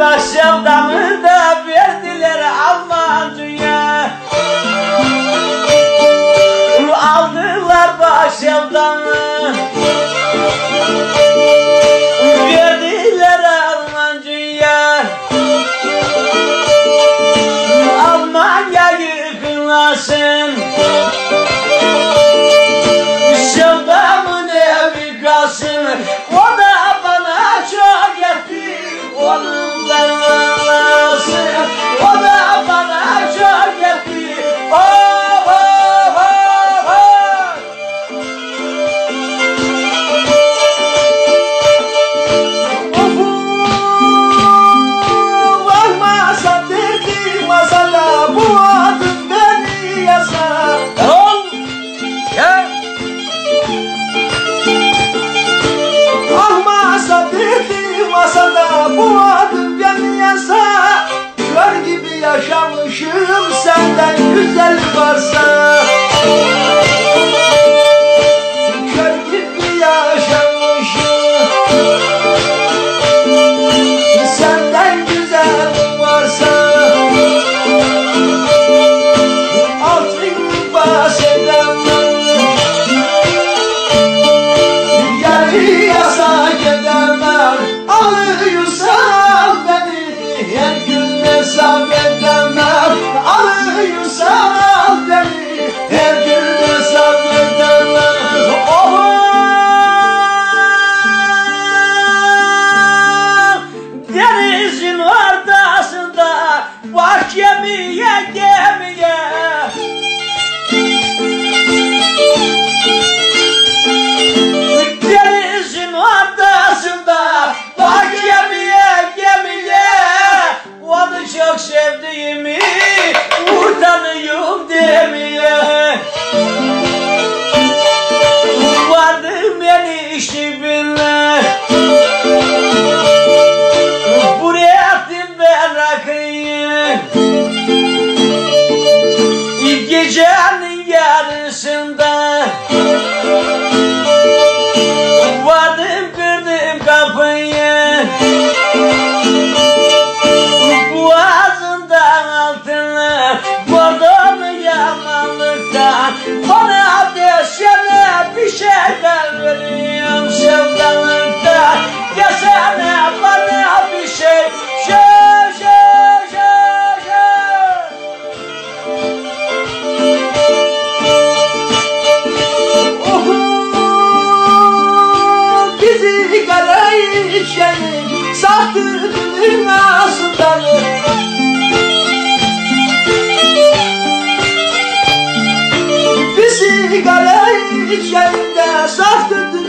baixel da manta Yarı yasa gedemem Alıyorsan beni Her gün hesap edemem Alıyorsan beni Her gün hesap edemem Oh Denizin ortasında Bak gemiye gemiye bile Buraya attım ben rakıyı. Gecenin yarısında Vardım kırdım altına Vurdum yamalıktan Bana ateş yana bir şeyler veriyorum kara içeni sahtı dünyasından Bizi kara içende sahtı